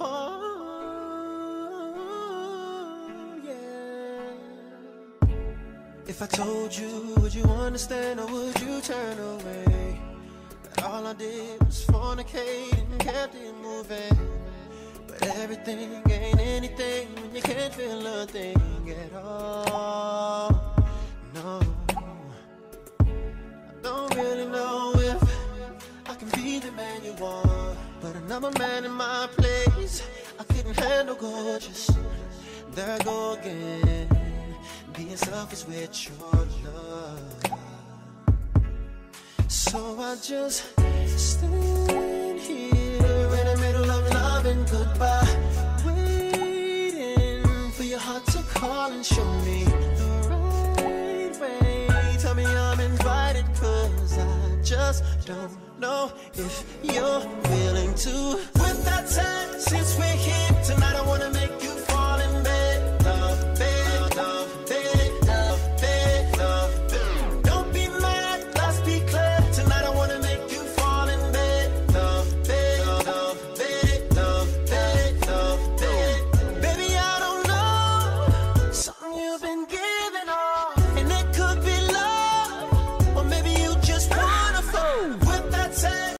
Oh, yeah. If I told you, would you understand or would you turn away? But all I did was fornicate and kept it moving. But everything ain't anything when you can't feel a thing at all. No. I don't really know if I can be the man you want. Another man in my place, I couldn't handle gorgeous. There I go again, being selfish with your love. So I just stand here in the middle of love and goodbye, waiting for your heart to call and show me don't know if you're willing to.